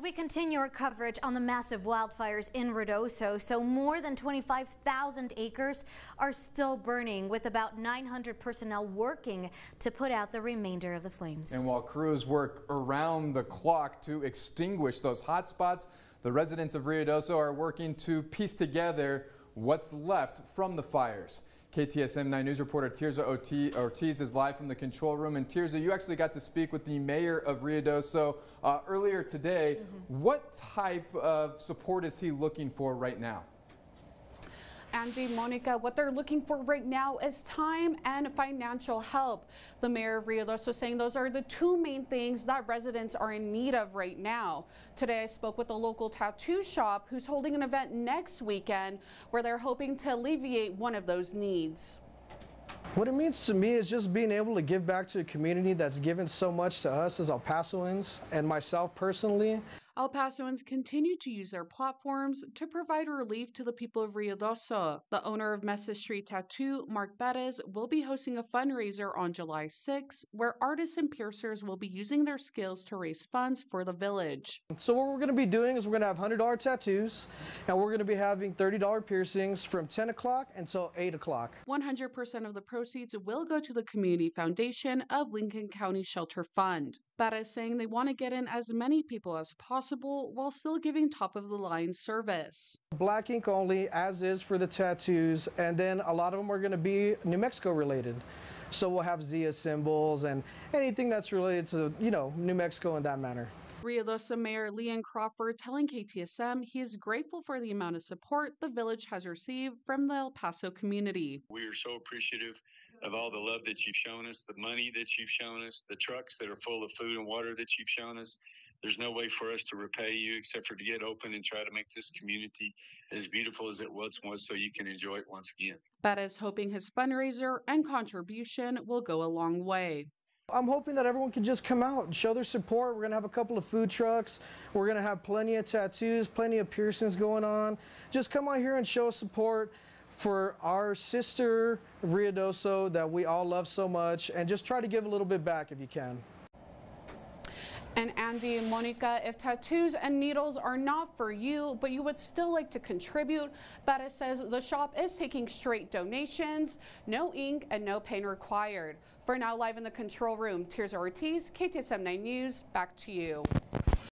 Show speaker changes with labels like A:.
A: We continue our coverage on the massive wildfires in Ruidoso. So more than 25,000 acres are still burning with about 900 personnel working to put out the remainder of the flames.
B: And while crews work around the clock to extinguish those hot spots, the residents of Ruidoso are working to piece together what's left from the fires. KTSM 9 News reporter Tirza Ortiz is live from the control room. And Tirza, you actually got to speak with the mayor of Ruidoso uh, earlier today. Mm -hmm. What type of support is he looking for right now?
C: Angie, Monica, what they're looking for right now is time and financial help. The mayor of Rio Ruidoso saying those are the two main things that residents are in need of right now. Today I spoke with a local tattoo shop who's holding an event next weekend where they're hoping to alleviate one of those needs.
D: What it means to me is just being able to give back to a community that's given so much to us as El Pasoans and myself personally.
C: El Pasoans continue to use their platforms to provide relief to the people of Ruidoso. The owner of Mesa Street Tattoo, Mark Perez, will be hosting a fundraiser on July 6, where artists and piercers will be using their skills to raise funds for the village.
D: So what we're going to be doing is we're going to have $100 tattoos, and we're going to be having $30 piercings from 10 o'clock until 8 o'clock.
C: 100% of the proceeds will go to the Community Foundation of Lincoln County Shelter Fund. Bata saying they want to get in as many people as possible while still giving top of the line service.
D: Black ink only, as is for the tattoos, and then a lot of them are going to be New Mexico related. So we'll have Zia symbols and anything that's related to, you know, New Mexico in that manner.
C: Ruidoso Mayor Leon Crawford telling KTSM he is grateful for the amount of support the village has received from the El Paso community.
E: We are so appreciative of all the love that you've shown us, the money that you've shown us, the trucks that are full of food and water that you've shown us. There's no way for us to repay you except for to get open and try to make this community as beautiful as it once was so you can enjoy it once again.
C: That is hoping his fundraiser and contribution will go a long way.
D: I'm hoping that everyone can just come out and show their support. We're going to have a couple of food trucks. We're going to have plenty of tattoos, plenty of piercings going on. Just come out here and show support for our sister Ruidoso that we all love so much and just try to give a little bit back if you can.
C: And Andy and Monica, if tattoos and needles are not for you, but you would still like to contribute, Betta says the shop is taking straight donations, no ink and no pain required. For now, live in the control room, Tirza Ortiz, KTSM 9 News, back to you.